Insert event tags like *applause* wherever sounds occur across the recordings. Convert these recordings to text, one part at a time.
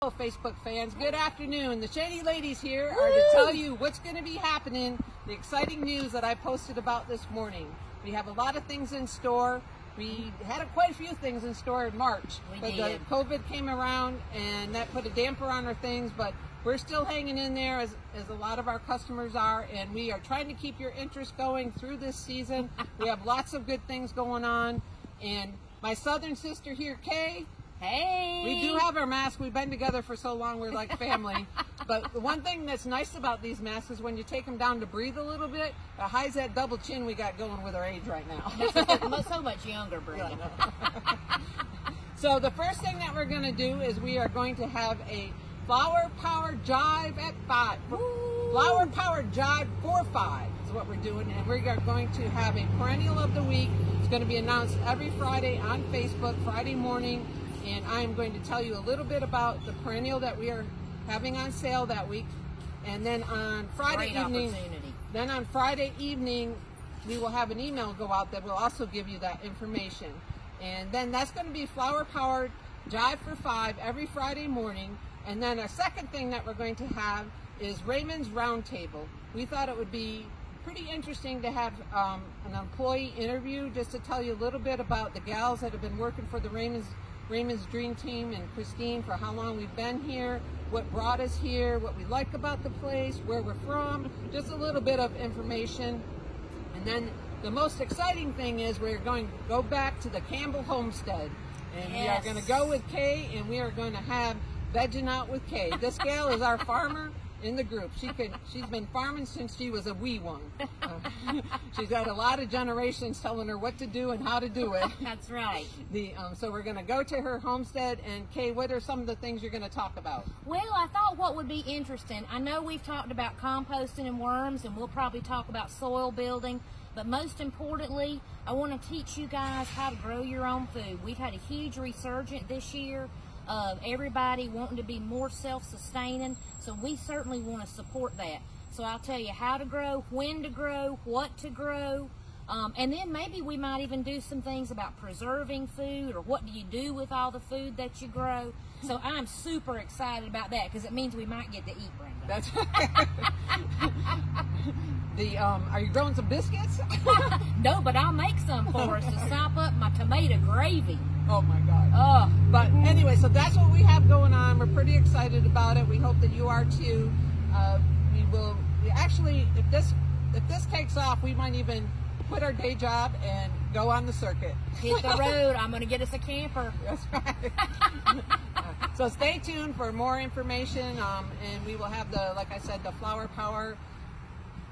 Hello, Facebook fans. Good afternoon. The Shady Ladies here are to tell you what's going to be happening, the exciting news that I posted about this morning. We have a lot of things in store. We had a, quite a few things in store in March, We but did. the COVID came around and that put a damper on our things, but we're still hanging in there as, as a lot of our customers are, and we are trying to keep your interest going through this season. we have lots of good things going on, and my southern sister here, Kay, Hey. we do have our masks. We've been together for so long, we're like family. *laughs* but the one thing that's nice about these masks is when you take them down to breathe a little bit, it hides that double chin we got going with our age right now. *laughs* so much younger, *laughs* Brenda. so the first thing that we're going to do is we are going to have a flower power jive at five. Flower power jive for five is what we're doing, and we are going to have a perennial of the week. It's going to be announced every Friday on Facebook, Friday morning, and I am going to tell you a little bit about the perennial that we are having on sale that week. And then on Friday Great evening, then on Friday evening, we will have an email go out that will also give you that information. And then that's going to be flower powered jive for five every Friday morning. And then a second thing that we're going to have is Raymond's Roundtable. We thought it would be pretty interesting to have um, an employee interview just to tell you a little bit about the gals that have been working for the Raymond's Raymond's Dream Team and Christine for how long we've been here, what brought us here, what we like about the place, where we're from, just a little bit of information. And then the most exciting thing is we're going to go back to the Campbell Homestead. And we are going to go with Kay and we are going to have vegging out with Kay. This gal is our farmer in the group. She can she's been farming since she was a wee one. Uh, *laughs* she's got a lot of generations telling her what to do and how to do it. *laughs* That's right. The um, so we're going to go to her homestead and Kay, what are some of the things you're going to talk about? Well, I thought what would be interesting. I know we've talked about composting and worms, and we'll probably talk about soil building. But most importantly, I want to teach you guys how to grow your own food. We've had a huge resurgence this year of everybody wanting to be more self-sustaining, so we certainly want to support that. So I'll tell you how to grow, when to grow, what to grow, um, and then maybe we might even do some things about preserving food or what do you do with all the food that you grow. So I'm super excited about that because it means we might get to eat, Brenda. That's *laughs* the um, are you growing some biscuits? *laughs* no, but I'll make some for us to sop up my tomato gravy. Oh my god. Oh, But anyway, so that's what we have going on. We're pretty excited about it. We hope that you are too. Uh, we will we actually, if this if this takes off, we might even quit our day job and go on the circuit. hit the *laughs* road. I'm going to get us a camper. That's right. *laughs* so stay tuned for more information, um, and we will have the, like I said, the flower power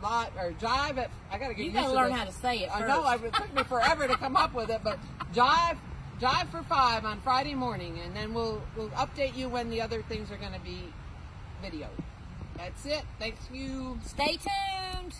lot or jive. At, I got to get You gotta to learn how to say it I know. first. I, it took me forever to come up with it, but *laughs* jive, jive for five on Friday morning, and then we'll we'll update you when the other things are going to be videoed. That's it. Thanks you. Stay tuned.